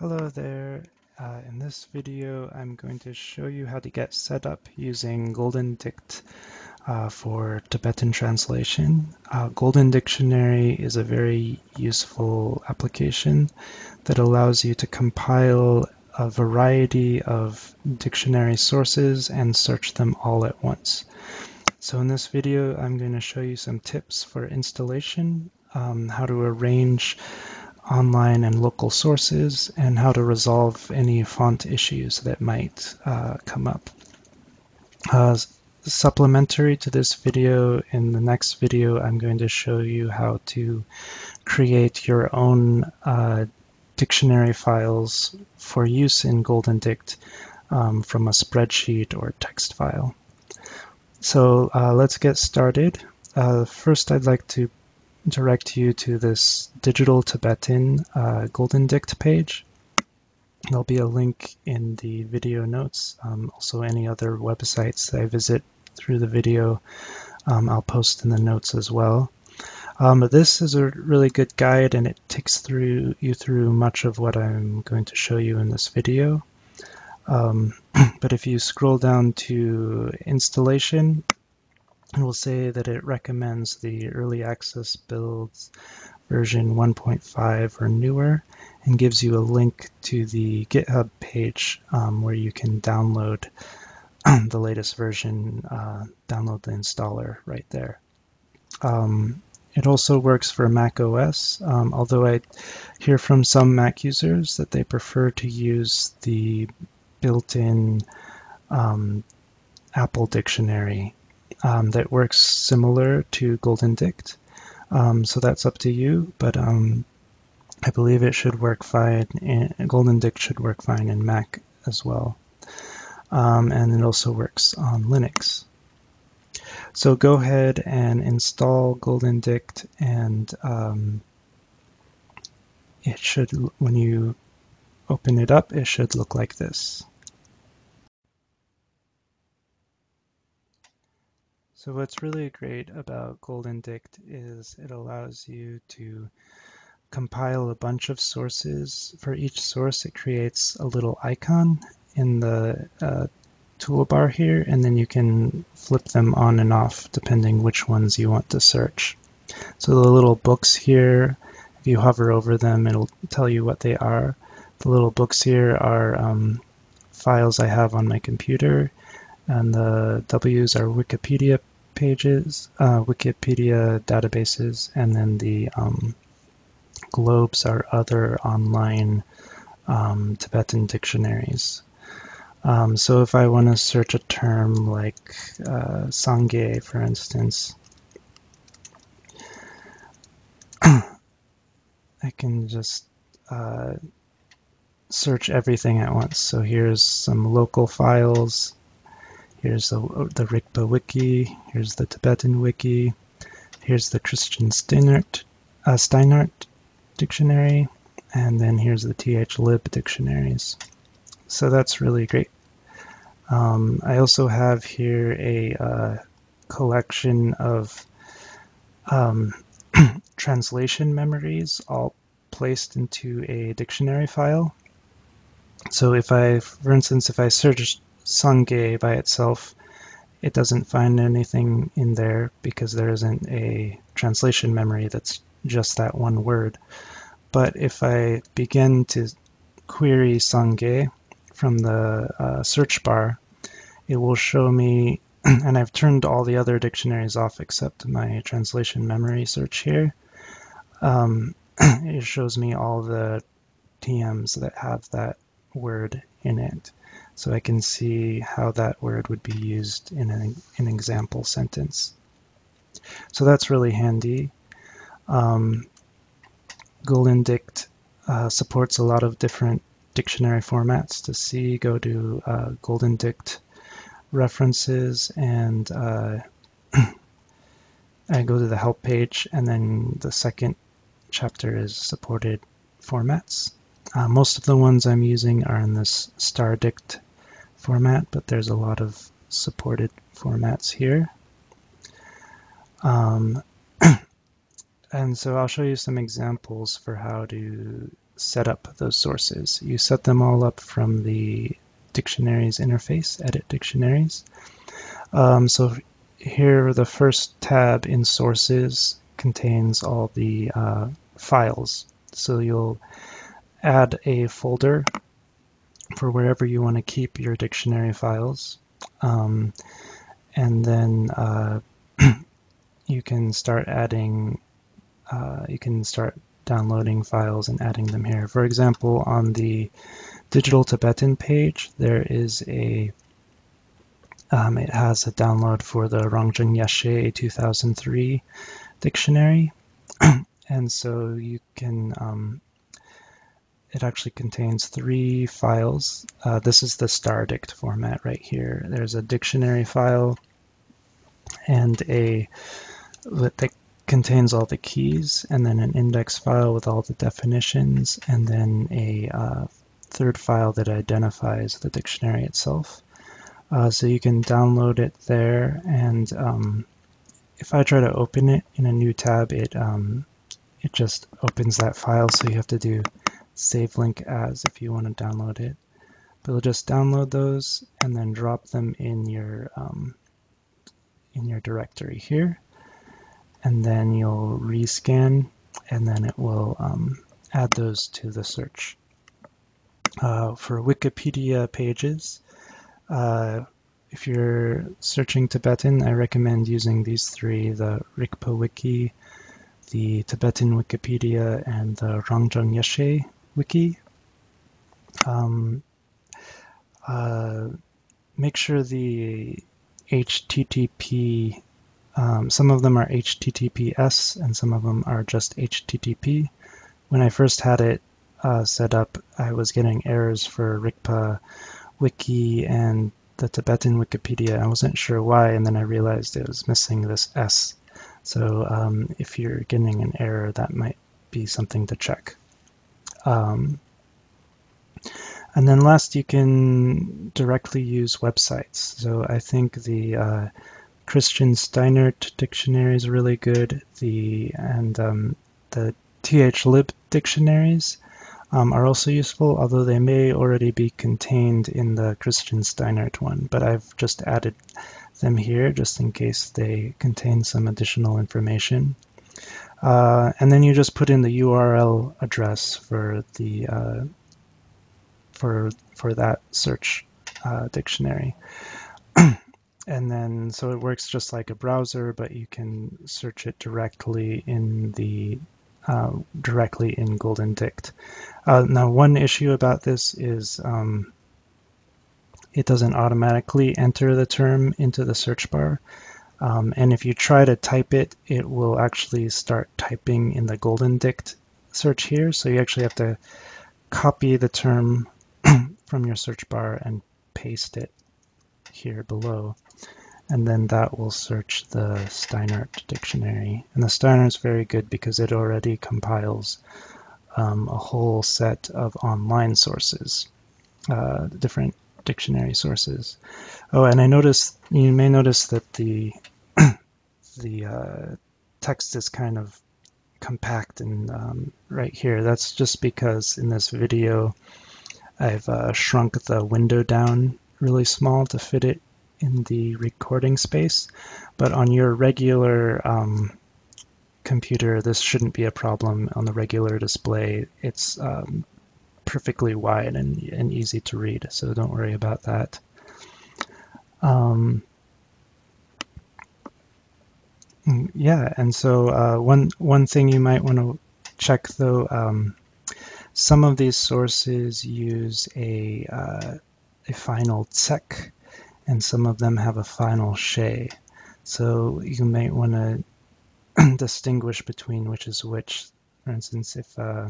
Hello there. Uh, in this video, I'm going to show you how to get set up using Golden Dict uh, for Tibetan translation. Uh, Golden Dictionary is a very useful application that allows you to compile a variety of dictionary sources and search them all at once. So in this video, I'm going to show you some tips for installation, um, how to arrange online and local sources, and how to resolve any font issues that might uh, come up. Uh, supplementary to this video, in the next video, I'm going to show you how to create your own uh, dictionary files for use in Golden Dict um, from a spreadsheet or text file. So uh, let's get started. Uh, first, I'd like to direct you to this digital Tibetan uh, Golden Dict page. There'll be a link in the video notes. Um, also, any other websites I visit through the video, um, I'll post in the notes as well. Um, but this is a really good guide and it takes through you through much of what I'm going to show you in this video. Um, but if you scroll down to installation, it will say that it recommends the early access builds version 1.5 or newer and gives you a link to the GitHub page um, where you can download the latest version, uh, download the installer right there. Um, it also works for Mac OS, um, although I hear from some Mac users that they prefer to use the built-in um, Apple dictionary um, that works similar to Golden Dict. Um, so that's up to you, but um, I believe it should work fine. In, Golden Dict should work fine in Mac as well. Um, and it also works on Linux. So go ahead and install Golden Dict and um, it should, when you open it up, it should look like this. So what's really great about Golden Dict is it allows you to compile a bunch of sources. For each source, it creates a little icon in the uh, toolbar here, and then you can flip them on and off depending which ones you want to search. So the little books here, if you hover over them, it'll tell you what they are. The little books here are um, files I have on my computer, and the W's are Wikipedia pages, uh, Wikipedia databases, and then the um, globes are other online um, Tibetan dictionaries. Um, so if I want to search a term like uh, Sangye, for instance, I can just uh, search everything at once. So here's some local files. Here's the, the Rigpa wiki. Here's the Tibetan wiki. Here's the Christian Steinert, uh, Steinert dictionary. And then here's the TH-lib dictionaries. So that's really great. Um, I also have here a uh, collection of um, translation memories all placed into a dictionary file. So if I, for instance, if I search Sangye by itself, it doesn't find anything in there because there isn't a translation memory that's just that one word. But if I begin to query Sangye from the uh, search bar, it will show me, and I've turned all the other dictionaries off except my translation memory search here. Um, it shows me all the TMs that have that word in it so I can see how that word would be used in an, an example sentence. So that's really handy. Um, uh, supports a lot of different dictionary formats. To see, go to uh, Golden Dict references and uh, I go to the help page and then the second chapter is supported formats. Uh, most of the ones I'm using are in this StarDict format, but there's a lot of supported formats here. Um, and so I'll show you some examples for how to set up those sources. You set them all up from the dictionaries interface, edit dictionaries. Um, so here the first tab in sources contains all the uh, files. So you'll add a folder for wherever you want to keep your dictionary files. Um, and then uh, you can start adding, uh, you can start downloading files and adding them here. For example, on the digital Tibetan page, there is a, um, it has a download for the Rangjung Yeshe 2003 dictionary. and so you can, um, it actually contains three files. Uh, this is the StarDict format right here. There's a dictionary file and a that contains all the keys, and then an index file with all the definitions, and then a uh, third file that identifies the dictionary itself. Uh, so you can download it there, and um, if I try to open it in a new tab, it um, it just opens that file, so you have to do save link as if you want to download it. But you'll just download those and then drop them in your um, in your directory here, and then you'll rescan, and then it will um, add those to the search. Uh, for Wikipedia pages, uh, if you're searching Tibetan, I recommend using these three, the Rigpa Wiki, the Tibetan Wikipedia, and the Rangjung Yeshe Wiki. Um, uh, make sure the HTTP, um, some of them are HTTPS and some of them are just HTTP. When I first had it uh, set up, I was getting errors for Rigpa Wiki and the Tibetan Wikipedia. I wasn't sure why, and then I realized it was missing this S. So um, if you're getting an error, that might be something to check. Um, and then last, you can directly use websites. So I think the uh, Christian Steinert dictionary is really good. The and um, the TH-lib dictionaries um, are also useful, although they may already be contained in the Christian Steinert one. But I've just added them here just in case they contain some additional information. Uh, and then you just put in the URL address for the uh, for for that search uh, dictionary. and then so it works just like a browser, but you can search it directly in the uh, directly in Golden Dict. Uh, now, one issue about this is um, it doesn't automatically enter the term into the search bar. Um, and if you try to type it, it will actually start typing in the Golden Dict search here. So you actually have to copy the term from your search bar and paste it here below. And then that will search the Steinert dictionary. And the Steinert is very good because it already compiles um, a whole set of online sources, uh, different dictionary sources. Oh, and I noticed, you may notice that the, the uh, text is kind of compact and um, right here. That's just because in this video, I've uh, shrunk the window down really small to fit it in the recording space, but on your regular um, computer, this shouldn't be a problem. On the regular display, it's um, perfectly wide and, and easy to read, so don't worry about that. Um, yeah, and so uh, one one thing you might want to check though um, some of these sources use a, uh, a final tsek, and some of them have a final she. So you might want to distinguish between which is which. For instance, if uh,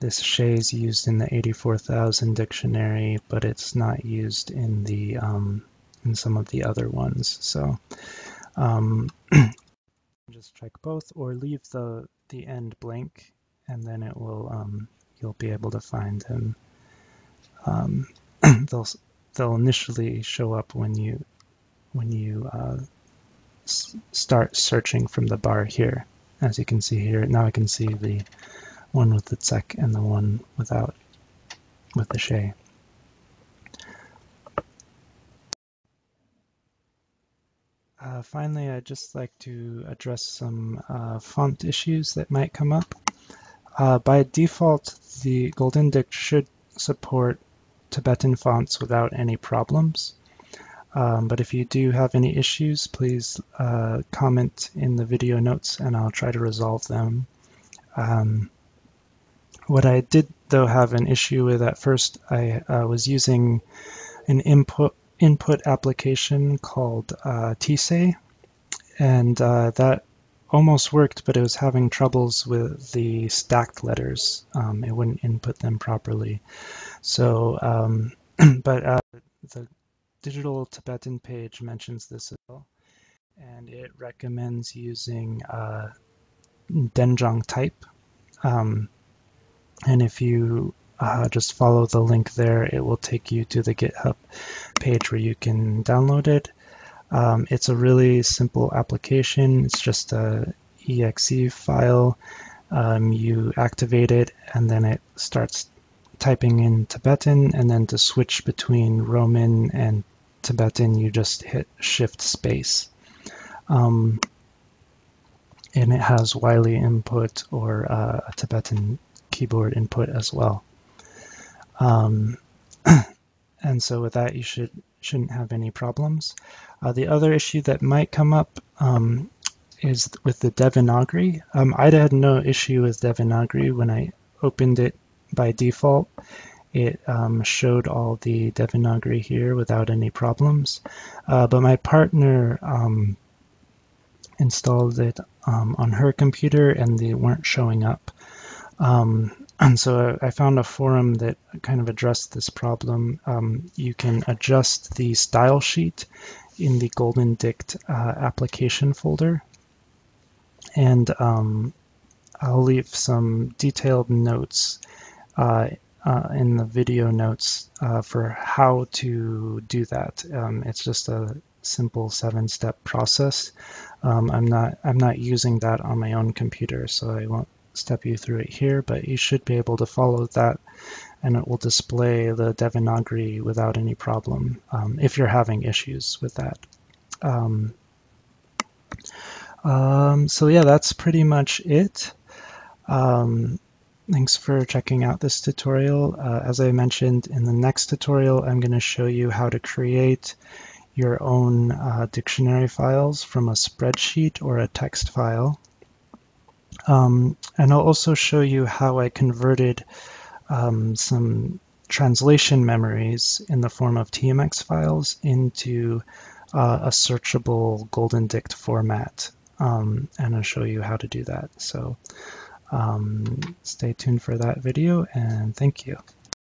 this she is used in the 84,000 dictionary, but it's not used in the um, in some of the other ones. So um, just check both, or leave the the end blank, and then it will um, you'll be able to find him. Um, they'll they'll initially show up when you when you uh, start searching from the bar here. As you can see here, now I can see the one with the tsek and the one without, with the she. Uh, finally, I'd just like to address some uh, font issues that might come up. Uh, by default, the Golden Dict should support Tibetan fonts without any problems. Um, but if you do have any issues, please uh, comment in the video notes and I'll try to resolve them. Um, what I did though have an issue with at first, I uh, was using an input input application called uh, Tise, and uh, that almost worked, but it was having troubles with the stacked letters. Um, it wouldn't input them properly. So, um, but uh, the digital Tibetan page mentions this as well, and it recommends using uh, Denjong type. Um, and if you uh, just follow the link there, it will take you to the GitHub page where you can download it. Um, it's a really simple application. It's just a exe file. Um, you activate it and then it starts typing in Tibetan and then to switch between Roman and Tibetan, you just hit Shift Space. Um, and it has Wylie input or uh, a Tibetan keyboard input as well. Um, and so with that, you should, shouldn't have any problems. Uh, the other issue that might come up um, is with the Devanagari. Um, I had no issue with Devanagari when I opened it by default. It um, showed all the Devanagari here without any problems. Uh, but my partner um, installed it um, on her computer and they weren't showing up. And so I found a forum that kind of addressed this problem. Um, you can adjust the style sheet in the Golden Dict uh, application folder. And um, I'll leave some detailed notes uh, uh, in the video notes uh, for how to do that. Um, it's just a simple seven-step process. Um, I'm not I'm not using that on my own computer, so I won't step you through it here, but you should be able to follow that and it will display the Devanagari without any problem um, if you're having issues with that. Um, um, so yeah, that's pretty much it. Um, Thanks for checking out this tutorial. Uh, as I mentioned in the next tutorial, I'm going to show you how to create your own uh, dictionary files from a spreadsheet or a text file. Um, and I'll also show you how I converted um, some translation memories in the form of TMX files into uh, a searchable Golden Dict format. Um, and I'll show you how to do that. So um, stay tuned for that video and thank you.